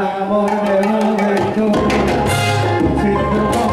Namor Devo Vishnu Siddhu